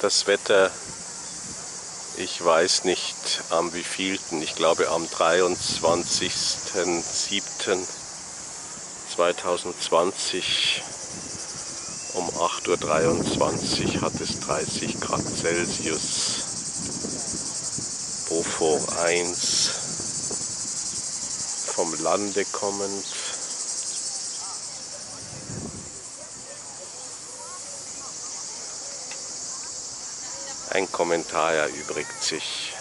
das Wetter, ich weiß nicht am wievielten, ich glaube am 23.07.2020 um 8.23 Uhr hat es 30 Grad Celsius. Beaufort 1 vom Lande kommend. Ein Kommentar erübrigt sich.